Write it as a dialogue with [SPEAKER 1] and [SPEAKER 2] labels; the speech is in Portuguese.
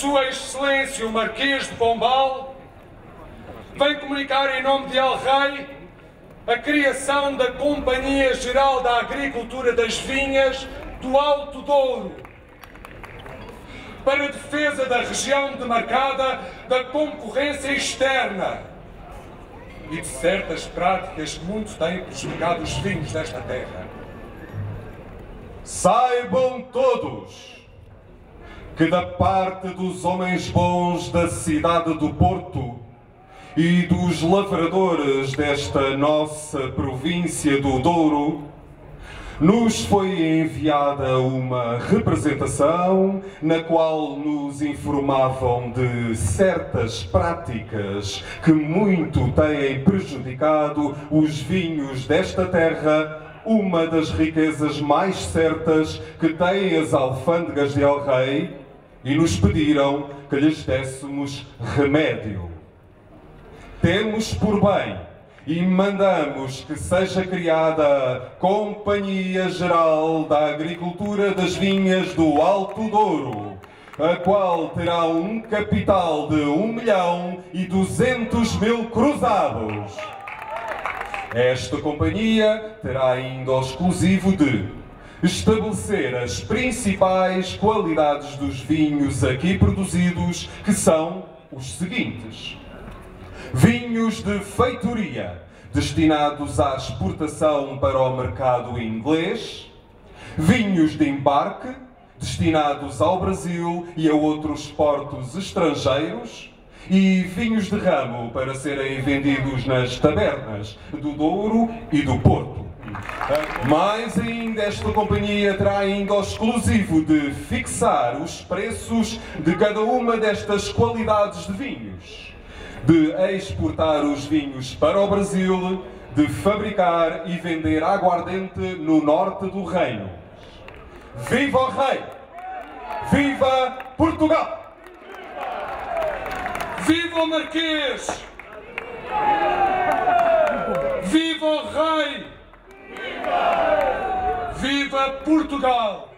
[SPEAKER 1] Sua Excelência o Marquês de Pombal vem comunicar em nome de El Rei a criação da Companhia Geral da Agricultura das Vinhas do Alto Douro para defesa da região demarcada da concorrência externa e de certas práticas que muito têm prejudicado os vinhos desta terra.
[SPEAKER 2] Saibam todos que da parte dos homens bons da cidade do Porto e dos lavradores desta nossa província do Douro, nos foi enviada uma representação na qual nos informavam de certas práticas que muito têm prejudicado os vinhos desta terra, uma das riquezas mais certas que têm as alfândegas de El Rei, e nos pediram que lhes dessemos remédio. Temos por bem e mandamos que seja criada a Companhia Geral da Agricultura das Vinhas do Alto Douro, a qual terá um capital de 1 milhão e 200 mil cruzados. Esta companhia terá ainda o exclusivo de estabelecer as principais qualidades dos vinhos aqui produzidos, que são os seguintes. Vinhos de feitoria, destinados à exportação para o mercado inglês, vinhos de embarque, destinados ao Brasil e a outros portos estrangeiros, e vinhos de ramo para serem vendidos nas tabernas do Douro e do Porto. Mais ainda, esta companhia terá ainda o exclusivo de fixar os preços de cada uma destas qualidades de vinhos de exportar os vinhos para o Brasil, de fabricar e vender aguardente no norte do reino. Viva o rei! Viva Portugal!
[SPEAKER 1] Viva o Marquês! Viva o Rei! Viva Portugal!